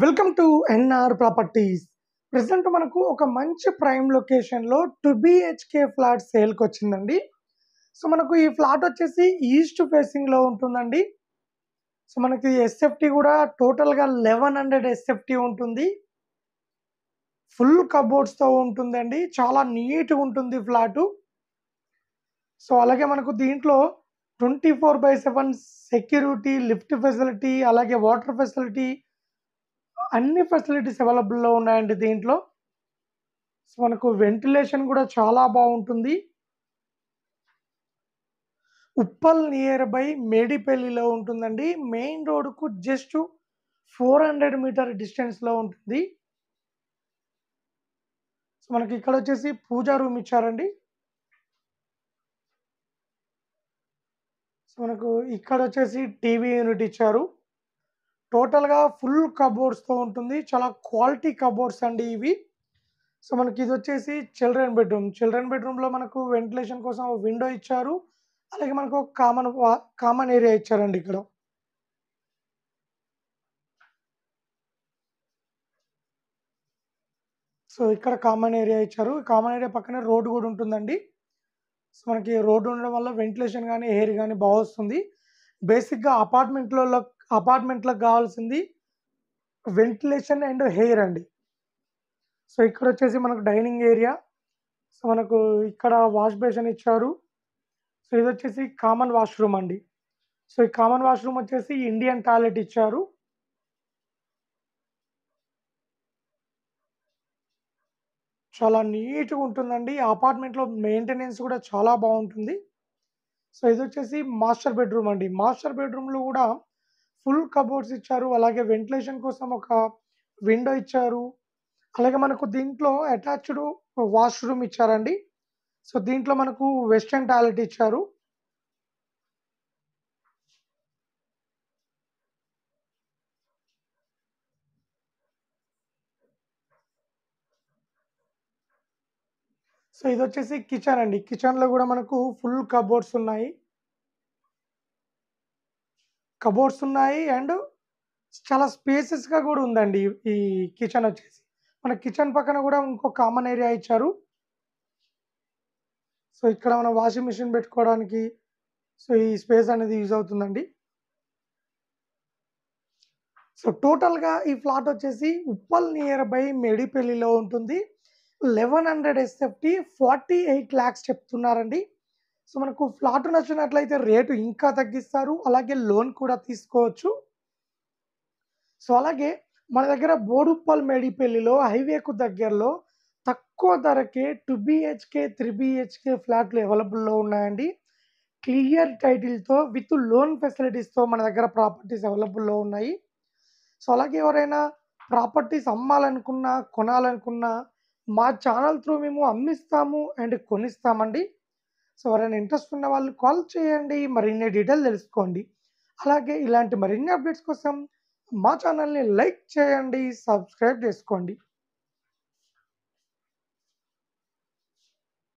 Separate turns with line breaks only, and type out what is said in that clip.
Welcome to NR properties present మనకు ఒక మంచి ప్రైమ్ లొకేషన్లో టు బిహెచ్కే ఫ్లాట్ సేల్కి వచ్చిందండి. సో మనకు ఈ ఫ్లాట్ వచ్చేసి ఈస్ట్ ఫేసింగ్లో ఉంటుందండి. సో మనకి ఎస్ఎఫ్టీ కూడా టోటల్గా లెవెన్ హండ్రెడ్ ఎస్ఎఫ్టీ ఉంటుంది. ఫుల్ కబోర్డ్స్తో ఉంటుందండి. చాలా నీట్గా ఉంటుంది ఫ్లాటు సో అలాగే మనకు దీంట్లో twenty four by seven security lift facility అలాగే వాటర్ ఫెసిలిటీ అన్ని ఫెసిలిటీస్ అవైలబుల్లో ఉన్నాయండి దీంట్లో. సో మనకు వెంటిలేషన్ కూడా చాలా బాగుంటుంది. ఉప్పల్ నియర్ బై మేడిపల్లిలో ఉంటుందండి. మెయిన్ రోడ్కు జస్ట్ ఫోర్ హండ్రెడ్ మీటర్ డిస్టెన్స్లో ఉంటుంది. సో మనకి ఇక్కడ వచ్చేసి పూజా రూమ్ ఇచ్చారండి. సో మనకు ఇక్కడ వచ్చేసి టీవీ యూనిట్ ఇచ్చారు. టోటల్గా ఫుల్ కబోర్డ్స్తో ఉంటుంది. చాలా క్వాలిటీ కబోర్డ్స్ అండి ఇవి. సో మనకి ఇది వచ్చేసి చిల్డ్రన్ బెడ్రూమ్. చిల్డ్రన్ బెడ్రూమ్లో మనకు వెంటిలేషన్ కోసం విండో ఇచ్చారు. అలాగే మనకు కామన్ కామన్ ఏరియా ఇచ్చారండి ఇక్కడ. సో ఇక్కడ కామన్ ఏరియా ఇచ్చారు. కామన్ ఏరియా పక్కనే రోడ్డు కూడా ఉంటుందండి. సో మనకి రోడ్డు ఉండడం వల్ల వెంటిలేషన్ కానీ ఎయిర్ కానీ బాగా వస్తుంది. బేసిక్గా అపార్ట్మెంట్లలో అపార్ట్మెంట్లకు కావాల్సింది వెంటిలేషన్ అండ్ హెయిర్ అండి. సో ఇక్కడ వచ్చేసి మనకు డైనింగ్ ఏరియా. సో మనకు ఇక్కడ వాష్ బేసిన్ ఇచ్చారు. సో ఇది వచ్చేసి కామన్ వాష్రూమ్ అండి. సో ఈ కామన్ వాష్రూమ్ వచ్చేసి ఇండియన్ టాయిలెట్ ఇచ్చారు. చాలా నీట్గా ఉంటుందండి. అపార్ట్మెంట్లో మెయింటెనెన్స్ కూడా చాలా బాగుంటుంది. సో ఇది వచ్చేసి మాస్టర్ బెడ్రూమ్ అండి. మాస్టర్ బెడ్రూమ్లో కూడా ఫుల్ కబోర్డ్స్ ఇచ్చారు అలాగే వెంటిలేషన్ కోసం ఒక విండో ఇచ్చారు అలాగే మనకు దీంట్లో అటాచ్డ్ వాష్రూమ్ ఇచ్చారండి. సో దీంట్లో మనకు వెస్టర్న్ టాయిలెట్ ఇచ్చారు. సో ఇది వచ్చేసి కిచెన్ అండి. కిచెన్లో కూడా మనకు ఫుల్ కబోర్డ్స్ ఉన్నాయి. కబోర్డ్స్ ఉన్నాయి అండ్ చాలా స్పేసెస్గా కూడా ఉందండి ఈ కిచెన్ వచ్చేసి. మన కిచెన్ పక్కన కూడా ఇంకో కామన్ ఏరియా ఇచ్చారు. సో ఇక్కడ మనం వాషింగ్ మిషన్ పెట్టుకోవడానికి సో ఈ స్పేస్ అనేది యూజ్ అవుతుందండి. సో టోటల్గా ఈ ఫ్లాట్ వచ్చేసి ఉప్పల్ నియర్ బై మేడిపల్లిలో ఉంటుంది. Eleven hundred SFT forty eight lakhs చెప్తున్నారండి. సో మనకు ఫ్లాట్ నచ్చినట్లయితే రేటు ఇంకా తగ్గిస్తారు అలాగే లోన్ కూడా తీసుకోవచ్చు. సో అలాగే మన దగ్గర బోడుప్పల్ మేడిపల్లిలో హైవేకు దగ్గరలో తక్కువ ధరకే టూ బిహెచ్కే త్రీ బిహెచ్కే ఫ్లాట్లు అవైలబుల్లో ఉన్నాయండి. క్లియర్ టైటిల్తో విత్ లోన్ ఫెసిలిటీస్తో మన దగ్గర ప్రాపర్టీస్ అవైలబుల్లో ఉన్నాయి. సో అలాగే ఎవరైనా ప్రాపర్టీస్ అమ్మాలనుకున్నా కొనాలనుకున్నా మా ఛానల్ త్రూ మేము అమ్మిస్తాము అండ్ కొనిస్తామండి. సో ఎవరైనా ఇంట్రెస్ట్ ఉన్న వాళ్ళు కాల్ చేయండి మరిన్ని డీటెయిల్ తెలుసుకోండి. అలాగే ఇలాంటి మరిన్ని అప్డేట్స్ కోసం మా ఛానల్ని లైక్ చేయండి సబ్స్క్రైబ్ చేసుకోండి.